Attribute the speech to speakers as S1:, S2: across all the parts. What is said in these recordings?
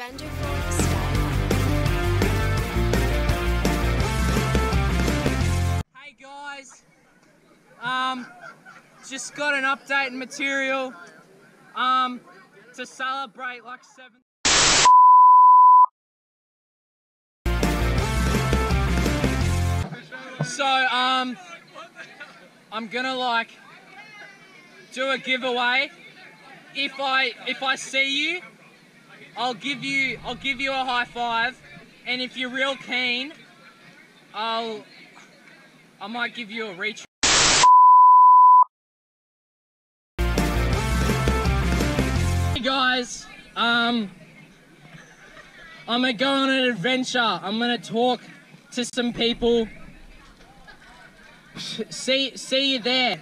S1: Hey guys, um, just got an update and material, um, to celebrate like seven. So, um, I'm gonna like do a giveaway. If I if I see you, I'll give you I'll give you a high five, and if you're real keen, I'll I might give you a reach. Hey guys, um, I'm gonna go on an adventure. I'm gonna talk to some people. See, see you there.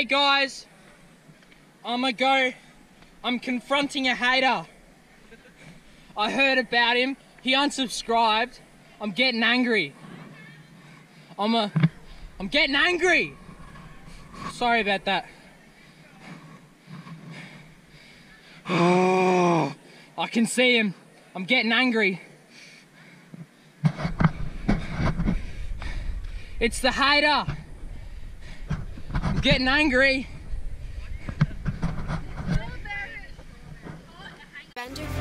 S1: Hey guys, I'm gonna go. I'm confronting a hater. I heard about him. He unsubscribed. I'm getting angry. I'm a. I'm getting angry. Sorry about that. Oh, I can see him. I'm getting angry. It's the hater. Getting angry.
S2: Benderford